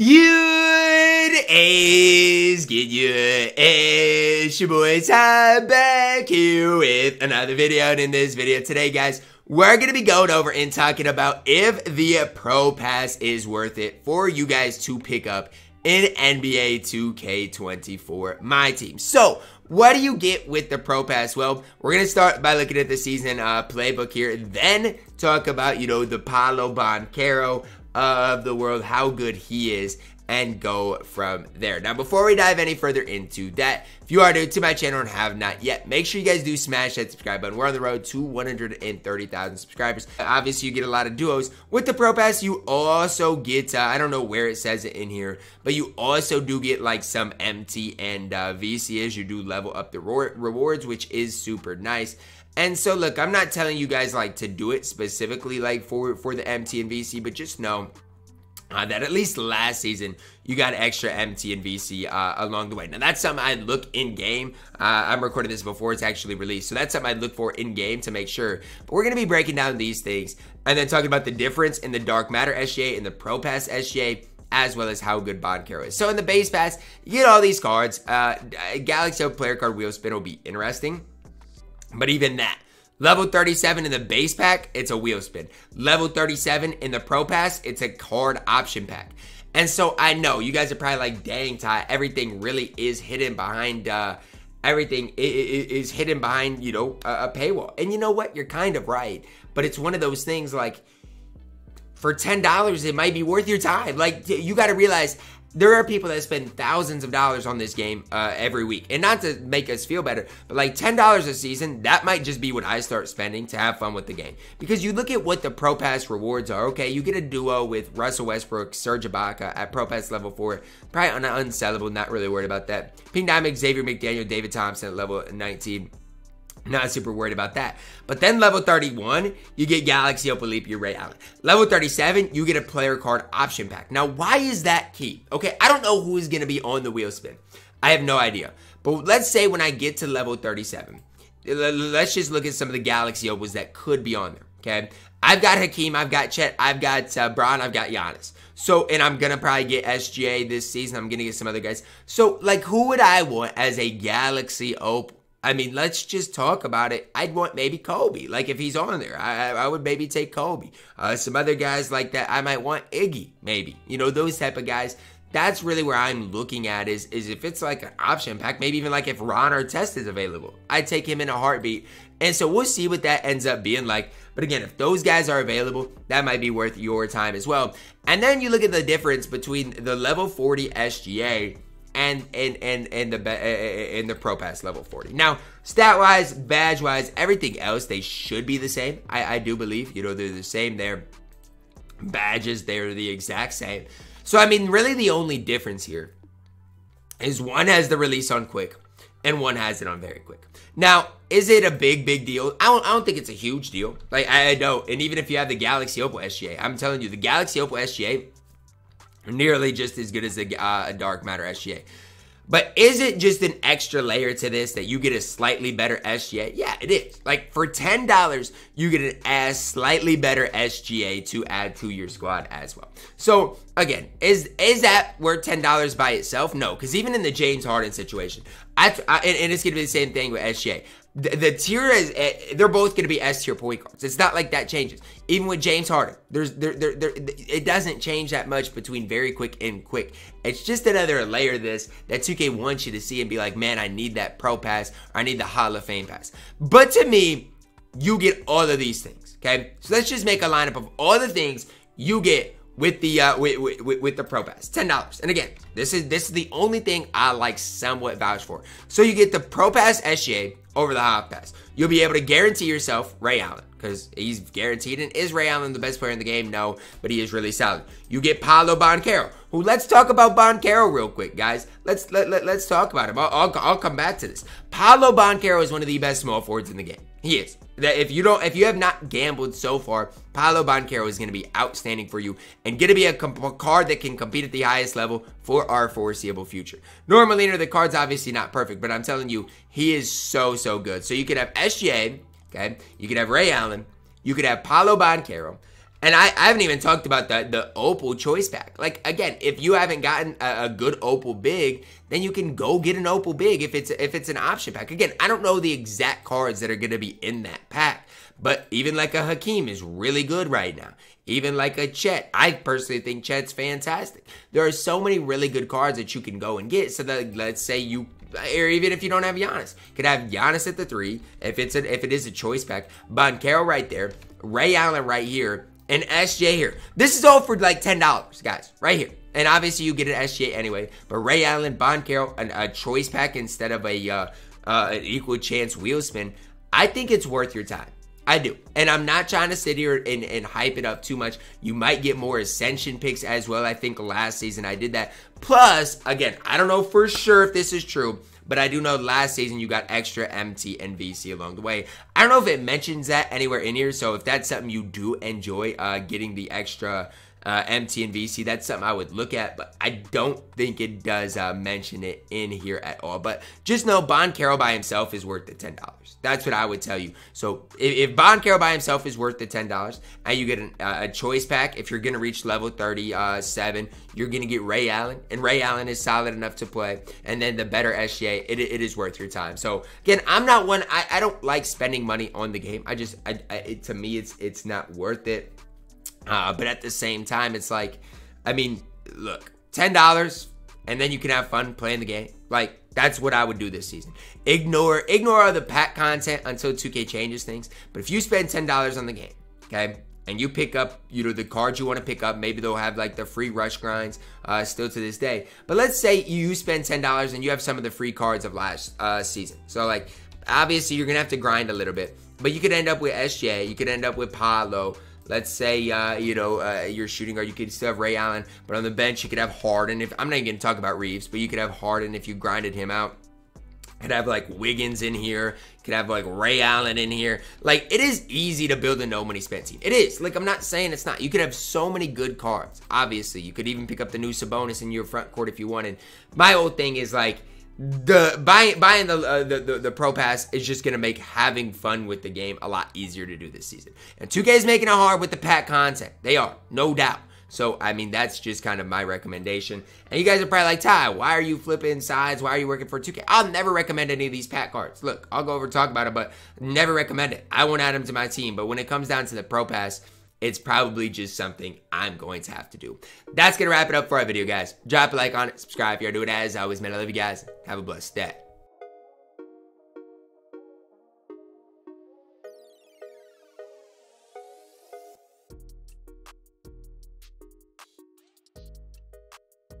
You is get you it's your boy Ty back here with another video. And in this video today guys we're gonna be going over and talking about if the pro pass is worth it for you guys to pick up in NBA 2K24 my team. So what do you get with the Pro Pass? Well, we're going to start by looking at the season uh, playbook here, then talk about, you know, the Paolo Banchero of the world, how good he is, and go from there. Now, before we dive any further into that, if you are new to my channel and have not yet, make sure you guys do smash that subscribe button. We're on the road to 130,000 subscribers. Obviously, you get a lot of duos. With the Pro Pass, you also get, uh, I don't know where it says it in here, but you also do get like some MT and uh, VC as you do level up the rewards, which is super nice. And so look, I'm not telling you guys like to do it specifically like for for the MT and VC, but just know uh, that at least last season you got extra MT and VC uh, along the way. Now that's something I look in game. Uh, I'm recording this before it's actually released, so that's something I look for in game to make sure. But we're gonna be breaking down these things and then talking about the difference in the Dark Matter SGA and the Pro Pass SGA as well as how good Bond Banchero is. So in the base pass, you get all these cards. Uh, Galaxy player card wheel spin will be interesting. But even that, level 37 in the base pack, it's a wheel spin. Level 37 in the pro pass, it's a card option pack. And so I know you guys are probably like, dang, Ty, everything really is hidden behind, uh, everything is hidden behind, you know, a paywall. And you know what? You're kind of right. But it's one of those things like, for $10, it might be worth your time. Like, you got to realize there are people that spend thousands of dollars on this game uh, every week. And not to make us feel better, but like $10 a season, that might just be what I start spending to have fun with the game. Because you look at what the Pro Pass rewards are. Okay, you get a duo with Russell Westbrook, Serge Ibaka at Pro Pass level 4. Probably an unsellable, not really worried about that. Pink Diamond, Xavier McDaniel, David Thompson at level 19. Not super worried about that. But then level 31, you get Galaxy Opal Leap, your Ray Allen. Level 37, you get a player card option pack. Now, why is that key? Okay, I don't know who is going to be on the wheel spin. I have no idea. But let's say when I get to level 37, let's just look at some of the Galaxy Opals that could be on there. Okay, I've got Hakeem, I've got Chet, I've got uh, Braun, I've got Giannis. So, and I'm gonna probably get SGA this season. I'm gonna get some other guys. So, like, who would I want as a Galaxy Opal? I mean, let's just talk about it. I'd want maybe Kobe. Like if he's on there, I, I would maybe take Kobe. Uh, some other guys like that, I might want Iggy. Maybe you know those type of guys. That's really where I'm looking at is is if it's like an option pack, maybe even like if Ron Artest is available, I'd take him in a heartbeat. And so we'll see what that ends up being like. But again, if those guys are available, that might be worth your time as well. And then you look at the difference between the level 40 SGA and and and and the in the Pro Pass level 40. Now, stat wise, badge wise, everything else they should be the same. I, I do believe you know they're the same. Their badges they're the exact same. So I mean, really, the only difference here is one has the release on quick and one has it on very quick. Now, is it a big, big deal? I don't, I don't think it's a huge deal. Like, I, I know, and even if you have the Galaxy Opal SGA, I'm telling you, the Galaxy Opal SGA nearly just as good as a, uh, a dark matter SGA. But is it just an extra layer to this that you get a slightly better SGA? Yeah, it is. Like for $10, you get an as slightly better SGA to add to your squad as well. So again, is is that worth $10 by itself? No, because even in the James Harden situation, I, I and, it's going to be the same thing with SGA the, the tier is eh, they're both going to be S tier point guards. It's not like that changes. Even with James Harden, there's there, there, there it doesn't change that much between very quick and quick. It's just another layer of this that 2K wants you to see and be like, man, I need that pro pass or I need the Hall of Fame pass. But to me, you get all of these things. Okay, so let's just make a lineup of all the things you get with the uh, with, with, with the Pro Pass, ten dollars. And again, this is this is the only thing I like somewhat vouch for. So you get the Pro Pass SGA over the Hot Pass. You'll be able to guarantee yourself Ray Allen because he's guaranteed. And is Ray Allen the best player in the game? No, but he is really solid. You get Paolo Banchero, who let's talk about Banchero real quick, guys. Let's let, let, let's talk about him. I'll, I'll, I'll come back to this. Paolo Banchero is one of the best small forwards in the game. He is. That if you don't, if you have not gambled so far, Paolo Banchero is going to be outstanding for you and going to be a, card that can compete at the highest level for our foreseeable future. Normally, the card's obviously not perfect, but I'm telling you, he is so so good. So you could have SGA, okay, you could have Ray Allen, you could have Paolo Banchero, And I, I haven't even talked about the, the Opal choice pack. Like, again, if you haven't gotten a, a, good Opal big, then you can go get an Opal big if it's if it's an option pack. Again, I don't know the exact cards that are going to be in that pack, but even like a Hakeem is really good right now. Even like a Chet. I personally think Chet's fantastic. There are so many really good cards that you can go and get. So that let's say you or even if you don't have Giannis, could have Giannis at the three if it's a, if it is a choice pack. Banchero right there, Ray Allen right here, and SGA here. This is all for like ten dollars, guys, right here. And obviously you get an SGA anyway. But Ray Allen, Banchero, an, a choice pack instead of a uh, uh, an equal chance wheel spin. I think it's worth your time. I do. And I'm not trying to sit here and, and hype it up too much. You might get more Ascension picks as well. I think last season I did that. Plus, again, I don't know for sure if this is true, but I do know last season you got extra MT and VC along the way. I don't know if it mentions that anywhere in here. So if that's something you do enjoy, uh, getting the extra uh, MT and VC. That's something I would look at, but I don't think it does uh, mention it in here at all. But just know Banchero by himself is worth the ten dollars. That's what I would tell you. So if, if Banchero by himself is worth the ten dollars, and you get an, uh, a choice pack, if you're gonna reach level thirty-seven, uh, you're gonna get Ray Allen, and Ray Allen is solid enough to play. And then the better SGA, it, it is worth your time. So again, I'm not one. I, I don't like spending money on the game. I just, I, I, it, to me, it's it's not worth it. Uh, but at the same time, it's like, I mean, look, ten dollars, and then you can have fun playing the game. Like that's what I would do this season. Ignore ignore all the pack content until 2K changes things. But if you spend ten dollars on the game, okay, and you pick up, you know, the cards you want to pick up, maybe they'll have like the free rush grinds uh, still to this day. But let's say you spend ten dollars and you have some of the free cards of last uh, season. So like, obviously you're gonna have to grind a little bit, but you could end up with SGA, you could end up with Paolo. Let's say uh, you know uh, you're shooting guard, you could still have Ray Allen, but on the bench you could have Harden. If I'm not even going to talk about Reeves, but you could have Harden if you grinded him out. Could have like Wiggins in here. Could have like Ray Allen in here. Like it is easy to build a no money spent team. It is. Like I'm not saying it's not. You could have so many good cards. Obviously, you could even pick up the new Sabonis in your front court if you wanted. My old thing is like the buying buying the, uh, the, the the pro pass is just gonna make having fun with the game a lot easier to do this season. And 2K is making it hard with the pack content. They are, no doubt. So I mean that's just kind of my recommendation. And you guys are probably like, Ty, why are you flipping sides? Why are you working for 2K? I'll never recommend any of these pack cards. Look, I'll go over talk about it, but never recommend it. I won't add them to my team. But when it comes down to the pro pass, it's probably just something I'm going to have to do. That's to wrap it up for our video, guys. Drop a like on it, subscribe if you're doing it. As always, man, I love you guys. Have a blessed day.